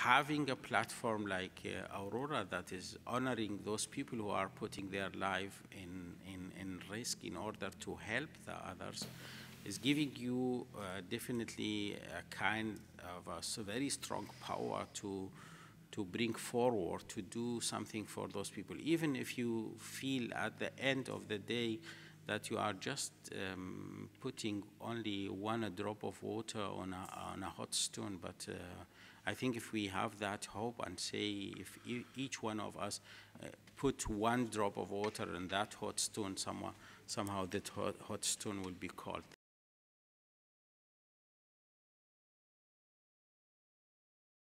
having a platform like uh, Aurora that is honoring those people who are putting their life in, in, in risk in order to help the others is giving you uh, definitely a kind of a very strong power to to bring forward to do something for those people. Even if you feel at the end of the day that you are just um, putting only one drop of water on a, on a hot stone but uh, I think if we have that hope and say if e- each one of us uh, put one drop of water on that hot stone somewhere, somehow that hot, hot stone will be cold.